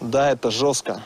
Да, это жестко.